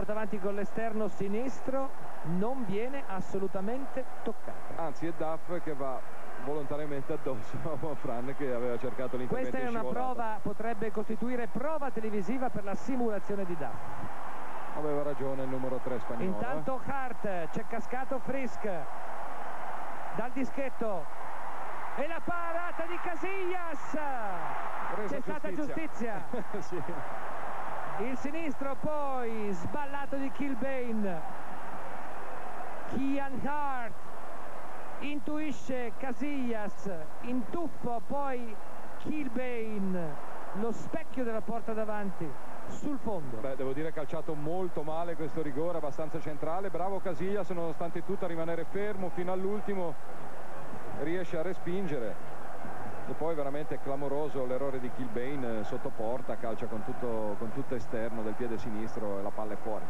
porta avanti con l'esterno sinistro non viene assolutamente toccato. Anzi è Duff che va volontariamente addosso a Fran che aveva cercato l'intervento Questa è una prova, potrebbe costituire prova televisiva per la simulazione di Duff. Aveva ragione il numero 3 spagnolo. Intanto Hart, c'è cascato Frisk dal dischetto e la parata di Casillas c'è stata giustizia sì. Il sinistro poi sballato di Kilbane. Kian Hart intuisce Casillas in tuffo poi Kilbane lo specchio della porta davanti sul fondo. Beh, devo dire calciato molto male questo rigore abbastanza centrale. Bravo Casillas nonostante tutto a rimanere fermo fino all'ultimo riesce a respingere e poi veramente clamoroso l'errore di Kilbane sotto porta calcia con tutto, con tutto esterno del piede sinistro e la palla è fuori